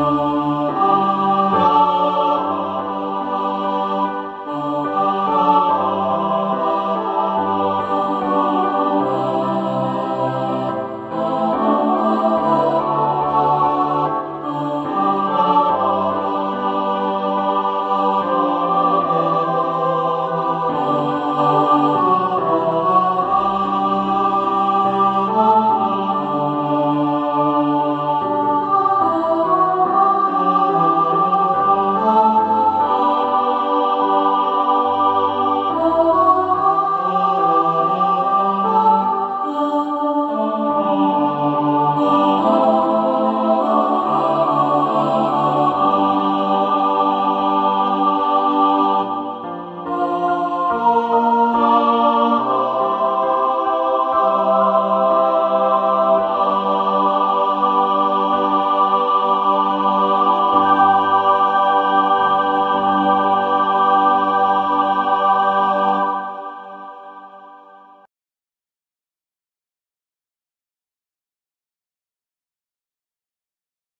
Oh.